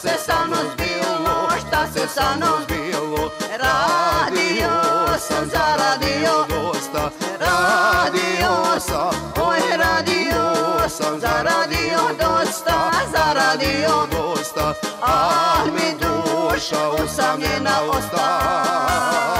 se sa mnom zbilo, šta se sa mnom bilo Radio sam zaradio dosta. Radio sam, oj radio sam zaradio dosta Zaradio dosta. A mi duša usamljena osta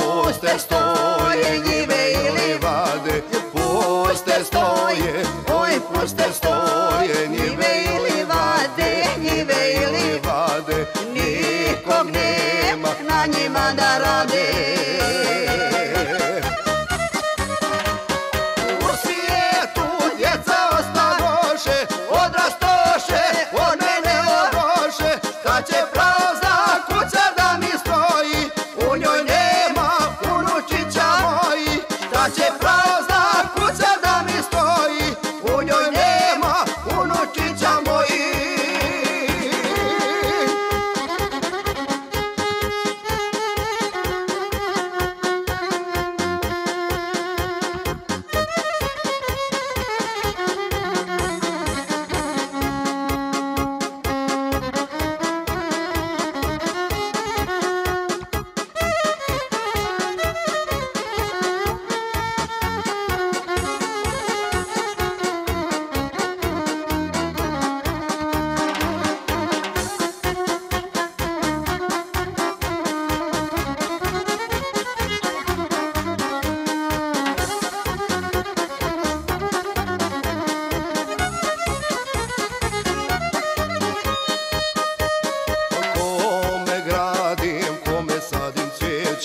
Пусте стоє, нівей лівади, пусте стоє, ой, пусте стоє, нівей лівади.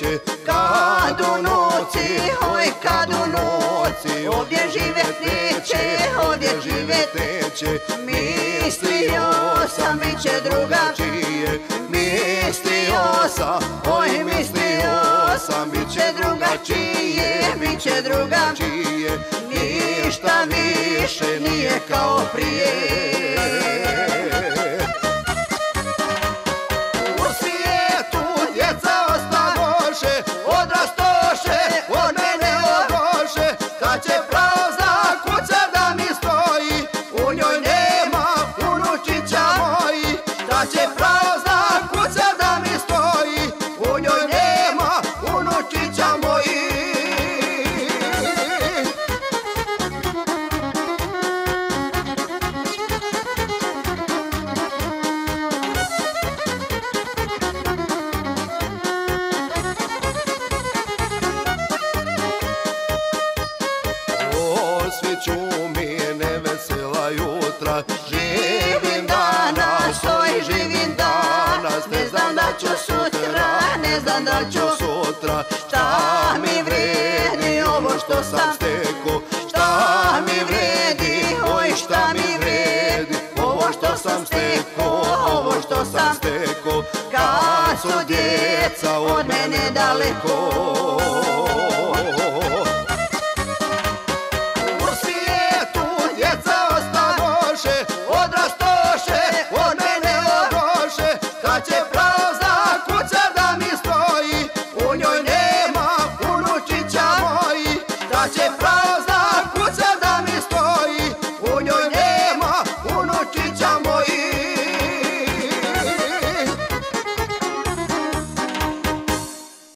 Cvijeće Kad u noći, oj kad u noći Ovdje živet neće, ovdje živet neće. Mislio sam bit će drugačije Mislio sam, Oj mislio sam bit će drugačije Bit će drugačije Ništa više nije kao prije da ću sutra, ne znam da ću sutra. Šta mi vredi ovo što sam steko Šta mi vredi, oj šta mi vredi Ovo što sam steko, ovo što sam steko Kad su djeca od mene daleko. Odrastoše, od mene odoše Kad će